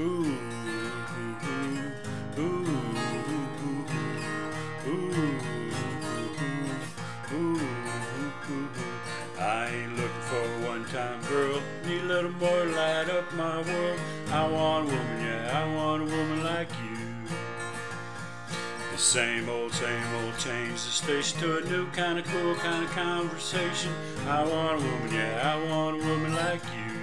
Ooh, ooh, ooh, ooh, ooh, ooh, ooh. I ain't looking for a one-time girl. Need a little more light up my world. I want a woman, yeah, I want a woman like you. The same old, same old, change the station to a new kind of cool kind of conversation. I want a woman, yeah, I want a woman like you.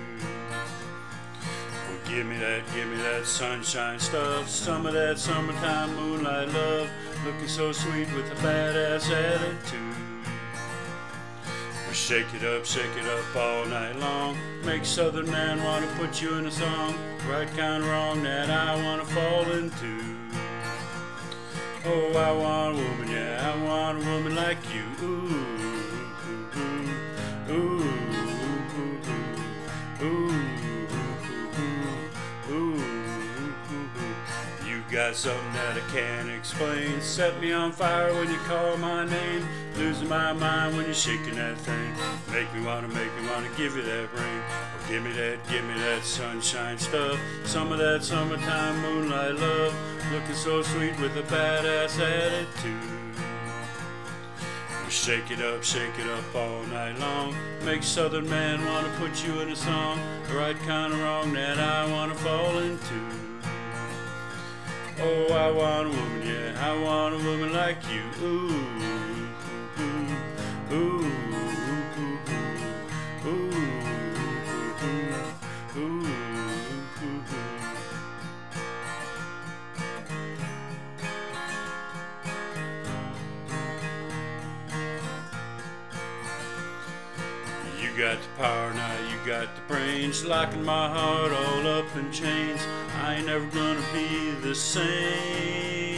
Give me that, give me that sunshine stuff. Some of that summertime moonlight love. Looking so sweet with a badass attitude. Shake it up, shake it up all night long. Make Southern man wanna put you in a song. Right kind of wrong that I wanna fall into. Oh, I want a woman, yeah, I want a woman like you. Ooh, ooh, Ooh, ooh, ooh, ooh, ooh, got something that I can't explain. Set me on fire when you call my name. Losing my mind when you're shaking that thing. Make me wanna, make me wanna give you that ring. Oh, give me that, give me that sunshine stuff. Some of that summertime moonlight love. Looking so sweet with a badass attitude. Shake it up, shake it up all night long. Make Southern man wanna put you in a song. The right kind of wrong that I wanna fall into. Oh, I want a woman, yeah, I want a woman like you. Ooh, ooh, ooh, You got the power now, you got the brains, locking my heart all up in chains. I ain't never gonna be the same.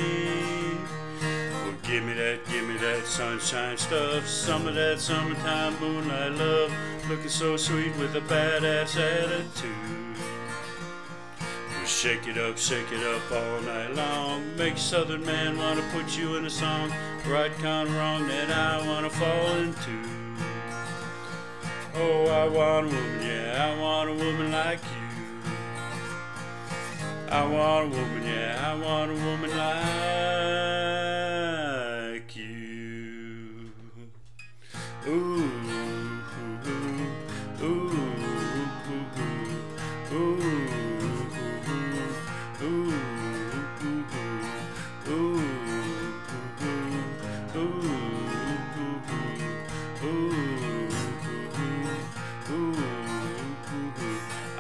Well, give me that, give me that sunshine stuff, some of that summertime moonlight love, looking so sweet with a badass attitude. Well, shake it up, shake it up all night long. Make Southern man wanna put you in a song, right of wrong that I wanna fall into. Oh, I want a woman, yeah, I want a woman like you. I want a woman, yeah, I want a woman like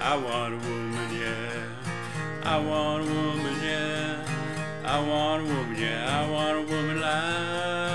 I want a woman, yeah. I want a woman, yeah. I want a woman, yeah. I want a woman like